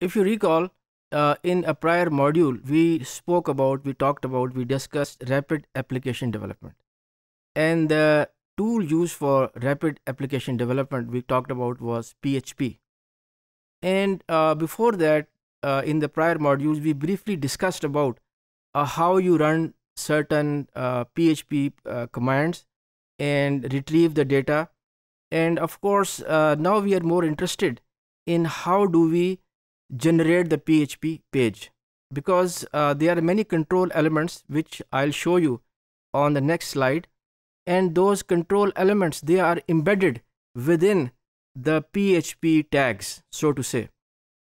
if you recall, uh, in a prior module, we spoke about, we talked about, we discussed rapid application development. And the tool used for rapid application development we talked about was PHP. And uh, before that, uh, in the prior modules, we briefly discussed about uh, how you run certain PHP uh, uh, commands and retrieve the data. And of course, now we are more interested in how do we generate the PHP page because uh, there are many control elements which I'll show you on the next slide and those control elements they are embedded within the PHP tags so to say.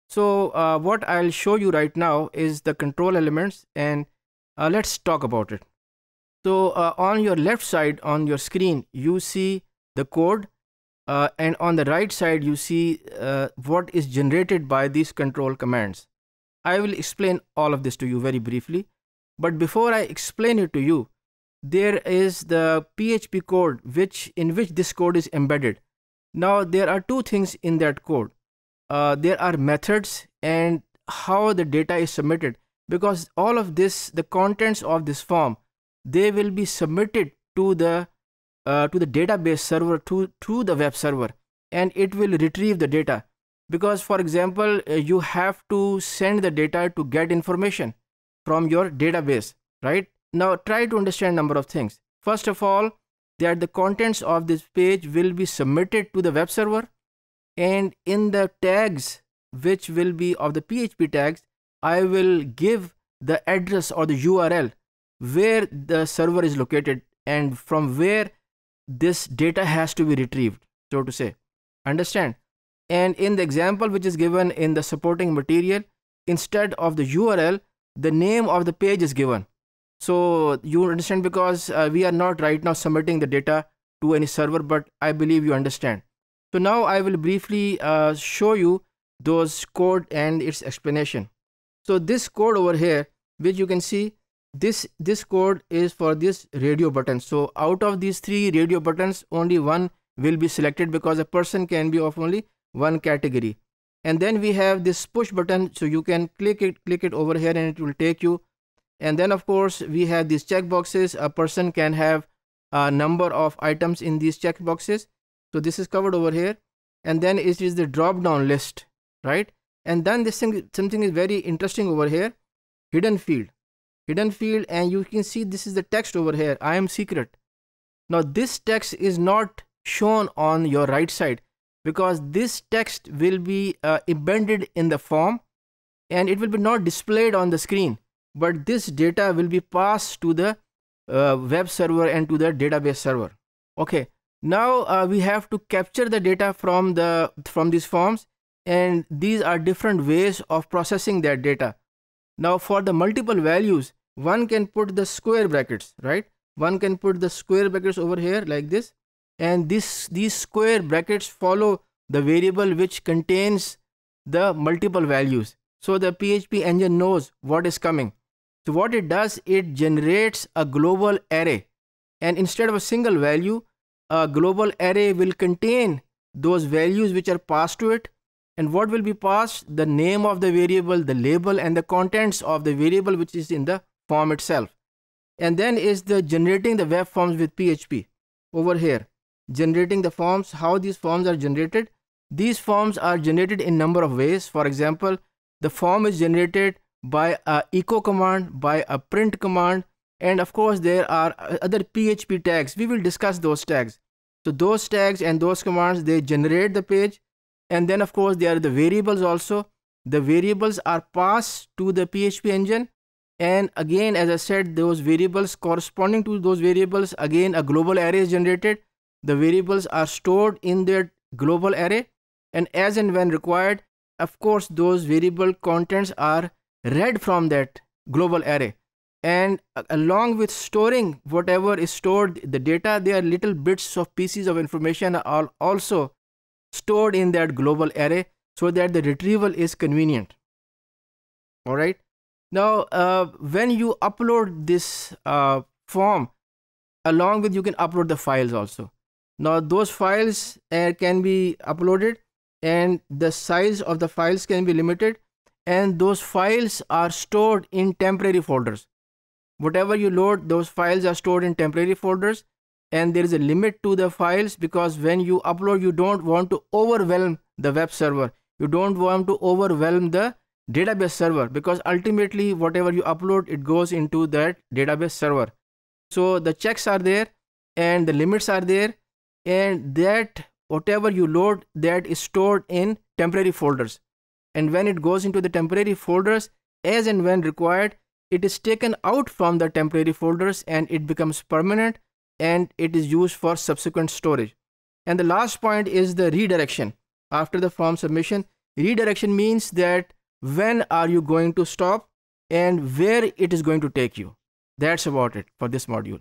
So uh, what I'll show you right now is the control elements and uh, let's talk about it. So uh, on your left side on your screen you see the code uh, and on the right side you see uh, what is generated by these control commands. I will explain all of this to you very briefly but before I explain it to you there is the PHP code which in which this code is embedded. Now there are two things in that code. Uh, there are methods and how the data is submitted because all of this the contents of this form they will be submitted to the uh, to the database server to to the web server and it will retrieve the data. Because for example uh, you have to send the data to get information from your database right? Now try to understand number of things. First of all that the contents of this page will be submitted to the web server and in the tags which will be of the php tags i will give the address or the url where the server is located and from where this data has to be retrieved so to say. Understand? And in the example which is given in the supporting material instead of the url the name of the page is given. So you understand because uh, we are not right now submitting the data to any server but i believe you understand. So now i will briefly uh, show you those code and its explanation. So this code over here which you can see this this code is for this radio button. So out of these three radio buttons only one will be selected because a person can be of only one category. And then we have this push button. So you can click it click it over here and it will take you. And then of course we have these check boxes. A person can have a number of items in these check boxes. So this is covered over here. And then it is the drop down list right? And then this thing something is very interesting over here. Hidden field hidden field and you can see this is the text over here. I am secret. Now this text is not shown on your right side because this text will be uh, embedded in the form and it will be not displayed on the screen. But this data will be passed to the uh, web server and to the database server. Okay. Now uh, we have to capture the data from the from these forms and these are different ways of processing that data now for the multiple values, one can put the square brackets, right? One can put the square brackets over here like this. And this these square brackets follow the variable which contains the multiple values. So the PHP engine knows what is coming. So what it does, it generates a global array. And instead of a single value, a global array will contain those values which are passed to it and what will be passed? The name of the variable the label and the contents of the variable which is in the form itself. And then is the generating the web forms with php over here generating the forms how these forms are generated? These forms are generated in number of ways. For example the form is generated by a echo command by a print command and of course there are other php tags. We will discuss those tags. So those tags and those commands they generate the page and then of course there are the variables also. The variables are passed to the php engine. And again as i said those variables corresponding to those variables again a global array is generated. The variables are stored in their global array. And as and when required of course those variable contents are read from that global array. And along with storing whatever is stored the data there are little bits of pieces of information are also stored in that global array so that the retrieval is convenient. All right? Now uh, when you upload this uh, form along with you can upload the files also. Now those files uh, can be uploaded and the size of the files can be limited and those files are stored in temporary folders. Whatever you load, those files are stored in temporary folders and there is a limit to the files because when you upload, you don't want to overwhelm the web server. You don't want to overwhelm the database server because ultimately whatever you upload, it goes into that database server. So the checks are there and the limits are there and that whatever you load that is stored in temporary folders and when it goes into the temporary folders as and when required it is taken out from the temporary folders and it becomes permanent and it is used for subsequent storage. And the last point is the redirection. After the form submission redirection means that when are you going to stop and where it is going to take you. That's about it for this module